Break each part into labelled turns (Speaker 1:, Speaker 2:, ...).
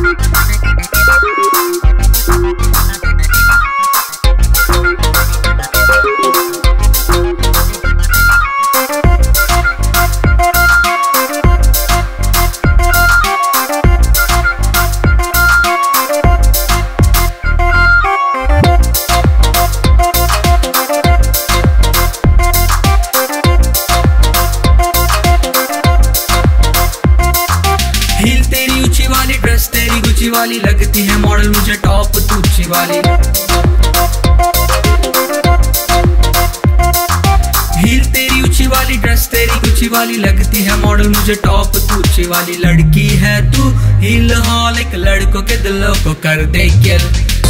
Speaker 1: Thank you. वाली लगती है मॉडल मुझे टॉप तूची वाली। हील तेरी ऊँची वाली, ड्रेस तेरी गुची वाली, लगती है मॉडल मुझे टॉप तूची वाली। लड़की है तू, हील हॉल एक लड़कों के दिलों को कर दे क्या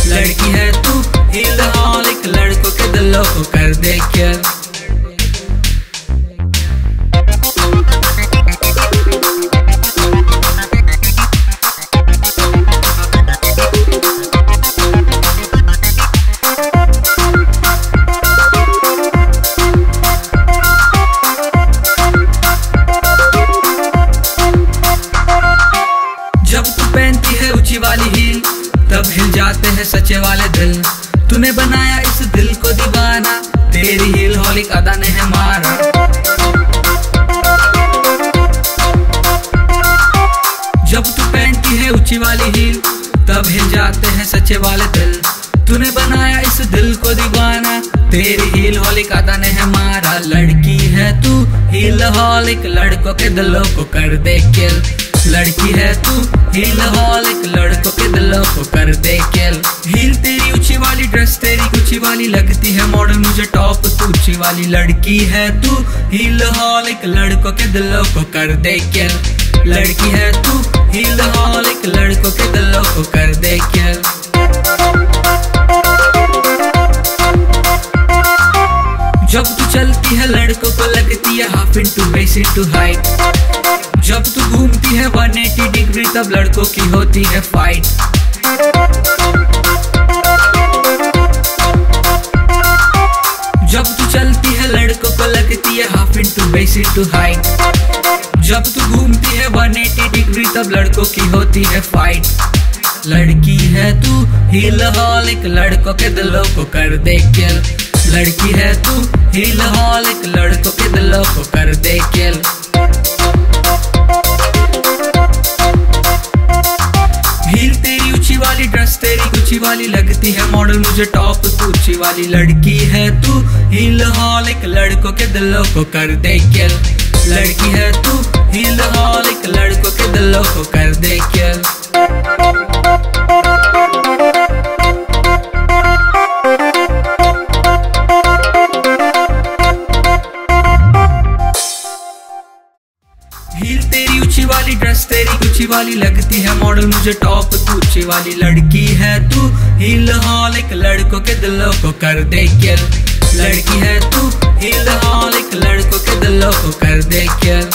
Speaker 1: लड़की है तू, हील हॉल एक लड़कों के दिलों को कर दे क्या जाते हैं सच्चे वाले दिल। तूने बनाया इस दिल को दीवाना। तेरी हील हॉलिक अदा ने है मारा। जब तू पहनती है ऊँची वाली हील तब हिल जाते हैं सच्चे वाले दिल। तूने बनाया इस दिल को दीवाना। तेरी हील हॉलिक अदा ने है मारा। लड़की है तू हील हॉलिक लड़कों के दिलों को कर दे किल। लड़की है तू हील हॉलिक लड़कों दिलों को कर दे किल। हील तेरी ऊँची वाली ड्रेस तेरी ऊँची वाली लगती है मॉडल मुझे टॉप तू ऊँची वाली लड़की है तू। हील हॉलिक लड़कों के दिलों को कर दे किल। लड़की है तू हील हॉलिक लड़कों के दिलों को कर दे किल। जब तू चलती है, लड़कों को लगती है half into base into height जब तू घूमती है 180 डिग्री तब लड़कों की होती है फाइट जब तू चलती है, लड़कों को लगती है half into base into height जब तू घूमती है 180 डिग्री तब लड़कों की होती है फाइट लड़की है तू हील हॉलिक लड़कों के दिलों को कर दे किल लड़की है तू हील हॉलिक लड़कों के दिलों को कर दे किल वाली लगती है मॉडल, मुझे टॉप सूची वाली लड़की है तू। हिल हॉल एक लड़कों के दिलों को कर दे किल लड़की है तू, हिल हॉल एक लड़कों के दिलों को कर दे किल वाली लगती है मॉडल मुझे टॉप ऊँची वाली लड़की है तू। हिल हॉल एक लड़कों के दिलों को कर दे किल लड़की है तू हिल हॉल एक लड़कों के दिलों को कर दे किल